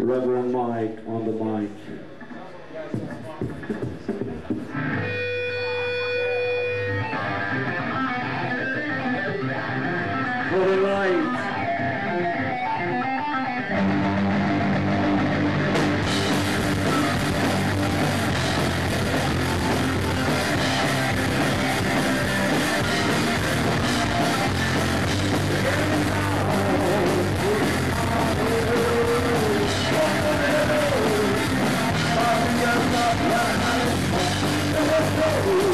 Reverend Mike on the mic. For the light. And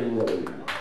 roll.